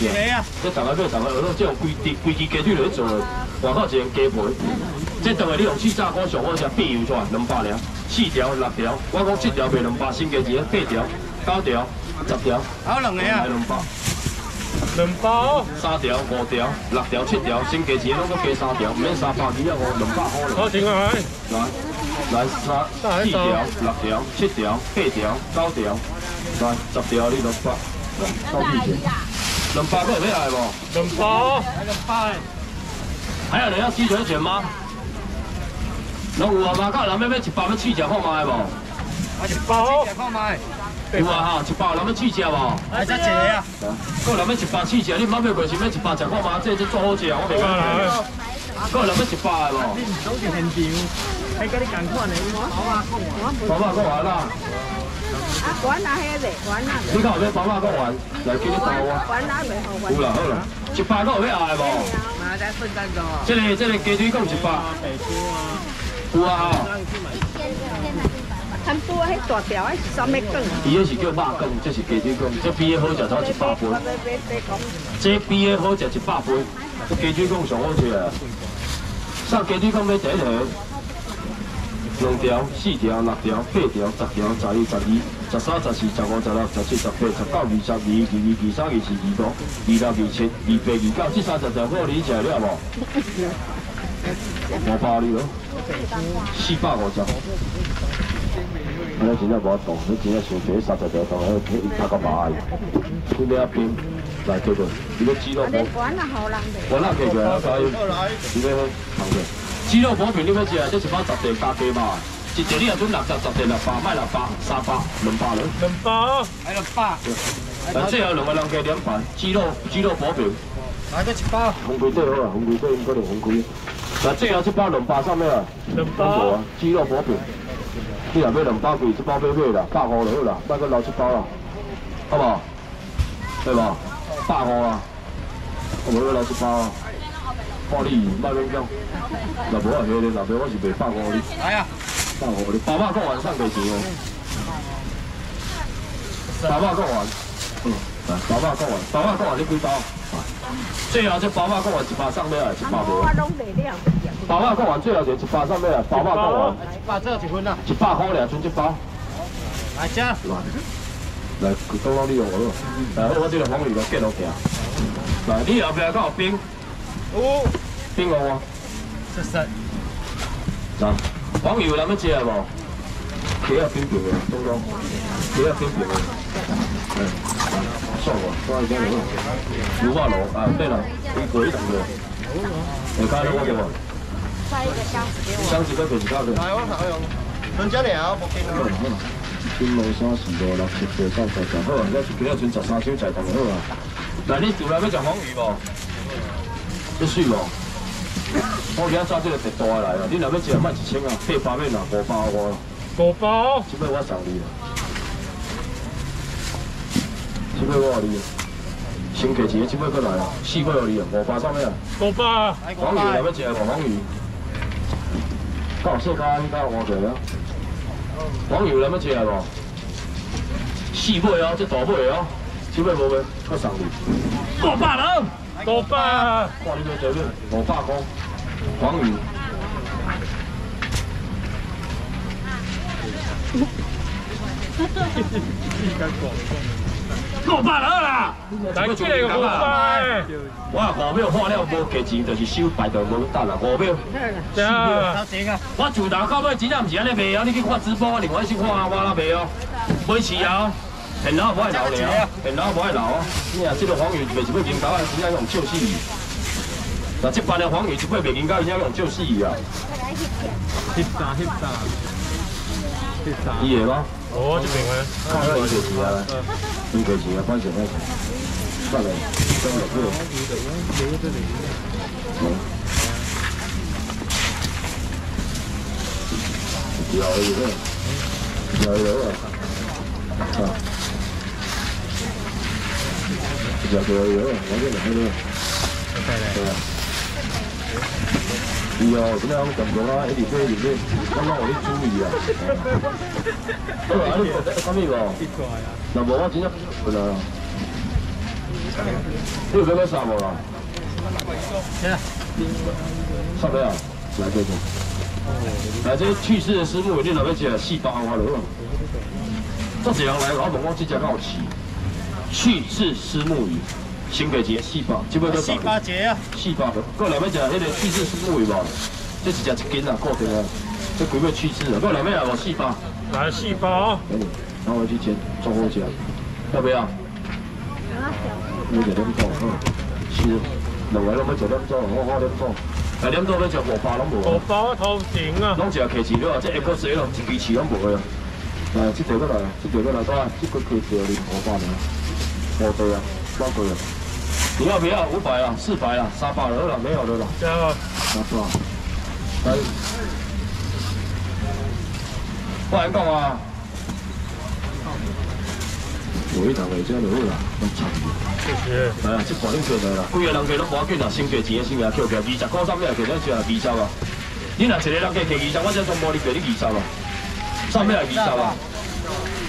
一个啊，这大概买大概学到这种规规规支鸡腿落去做的，外口一个鸡皮，这等下你用四炸锅上好食变油出来两百尔，四条六条，我讲七条卖两百，新鸡子八条九条十条，好两个啊，两百。两包，三条、五条、六条、七条，先加钱，拢搁加三条，免三百二啊，五两百块了。好，请来。来，来三、四条、六条、七条、八条、九条，来十条你两百，到几钱？两百块要来无？两包，两百。还有人要鸡腿卷吗？拢有啊，马卡人要要一百要试食看卖无？一包，看卖。有啊哈，一百人要试食无？来再一个啊。个人要一百试食，你买过是要一百食看卖，这这做好食，我袂讲。个人要一百的无？拢是现场，还跟你同款的，宝马讲完啦。啊，管哪迄个，管哪个？你看后尾宝马讲完，来叫你倒我。管哪未好管？有啦好啦，一百个有要爱无？嘛在分担中啊。这个这个鸡腿讲一百。有啊吼。很多迄大条，迄是啥物梗？伊迄是叫肉羹，这是鸡腿羹，这比个好食才一百倍。这比个好食一百倍，这鸡腿羹上好食啊！上鸡腿羹要第一盒，两条、四条、六条、八条、十条、十二、十二、十三、十四、十五、十六、十七、十八、十九、二十、二一、二二、二三、二四、二五、二六、二七、二八、二九，这三十条够你食了无？五百你咯，四百五十。你真正无动，你真正想做三十条动，迄伊拍个麻的，你了边来叫做，你个肌肉薄，管哪好人的？我那可以个，你要放个肌肉薄片，你要食，这一包十块加鸡嘛，一条你也准六十，十块六百，卖六百，三百，两百了。两包，还两百。来，最后两个人加两盘鸡肉鸡肉薄片。来个一包。红龟最好啊，红龟最应该用红龟。来，最后这包两百上面啊，两包，鸡肉薄片。你若买两包贵，一包买买啦，百五就好啦，买个留一包啦，好不好？对吧？百五啦，我买个留一包啊。看你卖免讲，若无啊，迄个若无我是卖百五你。来啊！百五你，包百个完上给钱哦。包百够完，嗯，来，包百够完，八百够完你几包？最后这八百够完一包上尾啊，一包无。我拢袂了。包百个完最后就一包上尾啊，包百个完。把这一分啦。一百块俩，存一包。来吃。来，刚刚你用我咯。来，我这个黄鱼就结落去啊。来，你后边有冰？有。冰有啊。实实。来，黄鱼有人要吃无？鸡啊冰冰的，刚刚。鸡啊冰冰的。嗯，爽无？爽一点无？牛肉卤啊，对了，你过一档的。你看那我给无？塞一个箱子给我。箱子都给你搞的。来，我好用。两只了，无见了。金毛三四五六七八十十好啊！我今日存十三箱菜同好啊。那，你厝内要食黄鱼无？要水无？我今仔早这个特大来了，你若要食，卖一千啊，八百面啊，五百我。五包。这摆我送你啊。这摆我你。先给钱，这摆过来啊，四块你啊，五百上面啊。五百。黄鱼若要食无？黄鱼。到色卡应该换过啊。黄鱼若要食无？四尾哦，这大尾哦，这尾无尾，我送你。五百人。五百。看你要多少？五百块。黄鱼。够八了啦！来这个五百。我五秒花了无价钱，就是收排队无等啦。五秒。对啊。我自头到尾真正唔是安尼卖哦，你去看直播，另外去看我啦卖哦。买饲啊，现老不爱老了，现老不爱老哦。你啊，这个黄鱼卖一尾金高啊，真正用救死鱼。那这班的黄鱼一尾卖金高，真正用救死鱼啊。翕啥翕啥？翕啥？伊会吗？哦，这边个。看到伊就钱啊，伊就钱啊，反正那个，算了，算了，不。有有有有啊，啊，有有有，我这里还有，对啊。伊哦，怎样感觉啊？一里边一里边，刚刚我咧注意啊。好啊，你讲咩无？那无我真正不啦。你有要要杀无啦？杀不了，来这个。来这去世的师母，你若要食四百我落。这一人来，我问我这只敢有饲？去世石目鱼，先价钱四百，这尾都四啊！四百个，过来要食迄个去世石目鱼无？这是只一斤啊，固定啊。这几尾去世啊？过来要来无四百？来四包，给你，拿回去煎，做好食。要不要？你就点做，嗯，是，两个拢要食点做，我我点做。来点做要食五百拢无五啊？包头顶啊！拢食客气了，这 X 了，一支翅拢无啊。来，这条过来，这条过来，多啊，这个客气你五百呢，无对啊，包对啊。你要不要？五百啊，四百啊，三百了啦，没有了啦，这样三百。来，我来讲啊。我一堂来这就好啦，我操！谢谢。来啊，这盘恁叫来啦，规个人价拢无要紧啦，先给钱的先啊，扣扣二十块三尾啊，其实只二十啊。你若一个人价扣二十，我这全部你给你二十啊，三尾啊二十啊，这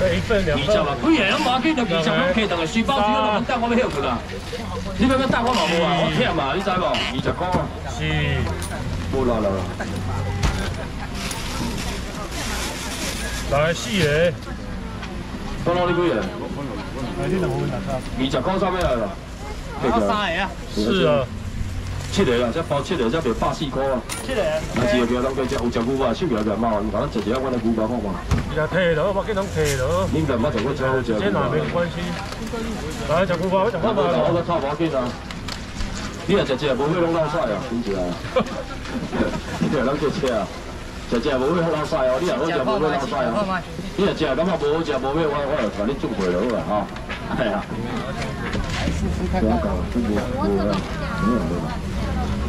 二十啊，，规个人无要紧，就二十拢扣等个书包只要两等我要休困啦。你要要等我嘛无啊，我忝啊，你知无？二十块啊，是无啦啦啦。来四个，刚刚你几个？哎，呢度冇大家。二十块三尾啊啦。扣起来嚟啊！是啊，七个啦，这包七个，这卖百四块啊。七个啊！那一个叫人家食有食牛肉，手起来就骂，你讲食一下我的牛肉看看。伊来退了，我给人退了，恁干嘛就我最好食？这哪没有关系？来讲古巴，我讲我无古巴了，我都靠无要紧啊。你若食食无血拢老晒啊，真正啊。你若人叫吃啊，食食无血好老晒哦，你若好食无血老晒哦。你若食感觉无好食无血，我我就甲你种回就好啦吼。系啊。不要讲了，真无无啦，没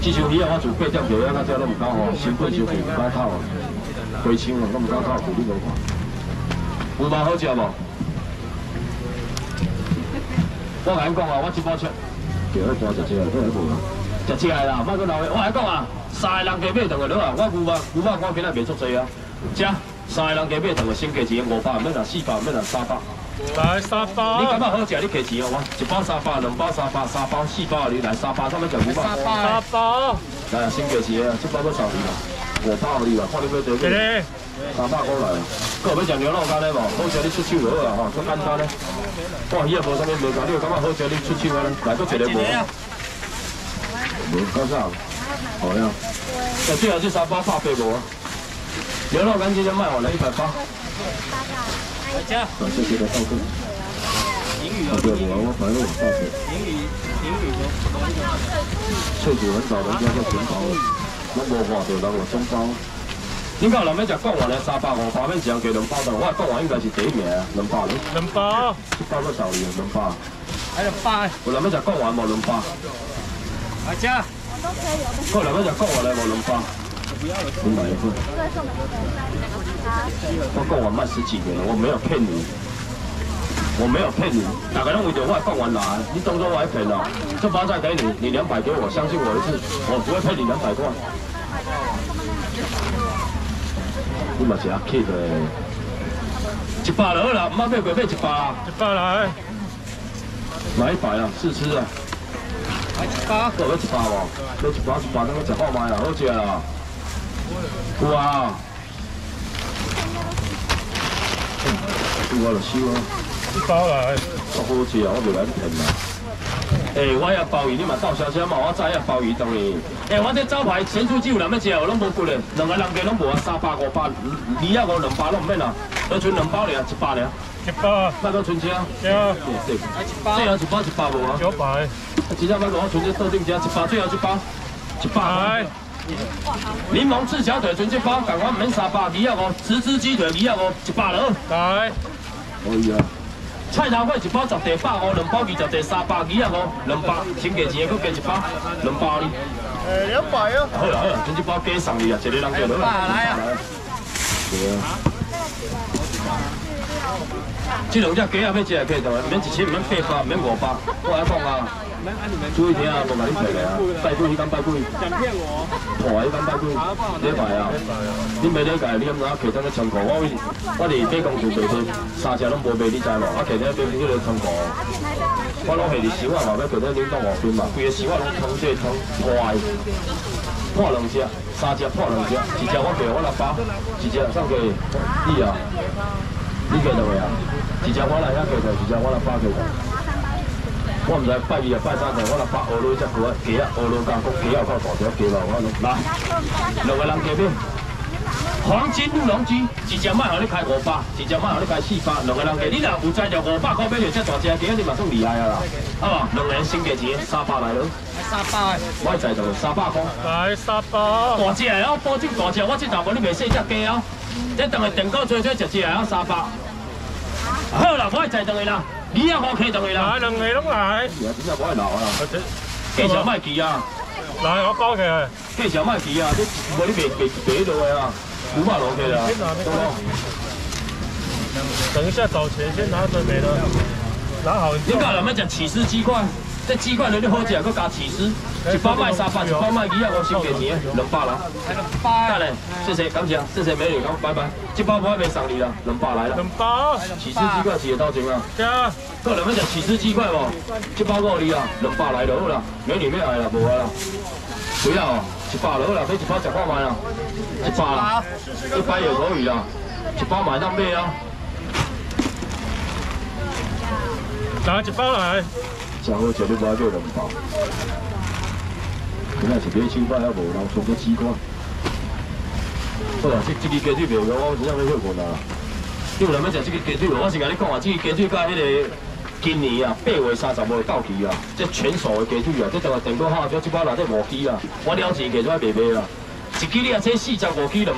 有没有。这 show 鱼啊，我做八点几啊，那只都唔敢吼，成本收费唔敢扣啊，几千啊，我唔敢扣，付你两块。有肉好食无？我甲你讲啊，我一包车，叫你多食食，都无啊，食起来啦，莫搁留的。我甲你讲啊，三个人加买两个了啊，我牛肉牛肉我今仔卖足济啊，食三个人加买两个，先加钱五百，免啦四百，免啦三百。来三包你感，觉好食，你给钱哦，我一包三百，两包三百，三包四包，你来三包，他们食五百。沙包，来先价钱啊，这包要少你啦，五百互你啦，看你要多少。给你，三百块来，搁有要食牛肉干的无？好食你出手就好啊吼，足简单咧。哇，伊也无啥物无干，你有感觉好食你出手啊？来搁一个无？无够啥？好呀。那最后这三包百八无啊？牛肉干今天卖完了一百八。这样，啊，谢谢的道歉。啊，对，我我反正我道歉。翠竹很少人家做全包，我无话就人我中包。你讲人要食讲完的三百五百，免一人加两包的，我讲完应该是第一名啊，两百了，两包，一包都少了，两包。喺度包，有人要食讲完无两包，阿姐，有人要食讲完的无两百。你买一份。我讲完卖十几年了，我没有骗你，我没有骗你，哪个人为着我放完来，你当作我还骗了，这包再给你，你两百给我，相信我一次，我不会骗你两百块。你嘛是阿 K 的，一百就好啦，唔好买过买一百啊，一百来，买一百啊，试吃啊，买一包，够要一百无？买一百一百，等我食好卖啦，好食啦。有啊。有啊，就收啊。一包来，我好食啊，我袂来你骗啦。诶、我要鲍鱼，你嘛到小车嘛，我知影鲍鱼当然。诶、我这招牌咸酥鸡有人要食，有拢无骨咧，两个人价拢无啊，三百五百，二啊五两百拢唔免啦，要剩两包尔，一百尔，一包，莫搁剩车。对，买一包最，后一包一百无啊，九百，真正莫搁我剩这倒定车，一百最后一包，一百来块。，柠檬赤小腿剩一包，赶快唔免三百，二啊五，十只鸡腿二啊五，一百了。来，可以啊。菜头粿一包十块百五，两包二十块三百二啊五，两百，先价钱搁加一包，两包哩。誒兩百啊，好啦好啦，剩一包加送你啊，一个人叫落来来啊。对啊。这两只鸡啊，要食可以同，免一千，免八百，免五百。我来讲啊，注意听啊，无甲你骗的啊，拜鬼时间拜鬼。想骗我？破啊！你敢摆几礼拜啊？你袂理解，你敢知影摕当个仓库？我为我伫马公厝卖车，三只拢无卖，你知无？我摕当变迄个仓库，我拢下伫收啊嘛，要摕当冷冻五斤嘛，规个收啊拢通这通破的，破两只，三只破两只，一只我卖我六百，一只送给你啊，你给到未啊？一只我来遐给到，一只我六百给到。我唔知拜二啊拜三就我来八二路只股啊，鸡啊二路加工，鸡啊靠大条鸡啦，我来两个人加边。黄金乌龙鸡，一只卖互你开五百，一只卖互你开四百，两个人加，你若有在就五百块买着这大只鸡，你嘛算厉害啊啦，好无？两个人先加钱，三百来咯。沙包，我在就三百块，来三包，大只的哦，保证大只，我这头我你卖细只鸡哦，这等下订购做做一只的哦三百。好啦，我在等下啦，你啊我客等下啦。来。两个拢来，真正我老啊，或者继续卖鸡啊。来我包起来，计小卖旗啊，你无你卖卖卖落的啊，五百落去啦。等一下找钱先拿准备了，拿好你讲人要食起司鸡块，这鸡块你好食，佮加起司，一包卖三百，一包卖二啊，我先给钱，两百啦。再来，谢谢，感谢，谢谢美女，讲拜拜。这包我还没送你啦，两百来了。两百，起司鸡块是会到钱啊？加个人要食起司鸡块无？这包我你啊，两百来就好啦。美女要来啦，无爱啦。不要哦，一百就好啦，买一包食看卖啦。一百啦，一百也可以啦，一包买当买啊。拿一包来，真好食，你无爱买两包。今仔是买手块还无人剩个鸡块。好啦，这这支鸡腿卖我真正要休困啦。你有人要食这个鸡腿无？我是甲你讲啊，这个鸡腿甲迄个今年啊八月三十号到期啊，这全熟的鸡腿啊，这等下订购好，这这包内底无鸡啊，我了钱鸡腿卖卖啊，一支你啊这四十五支两。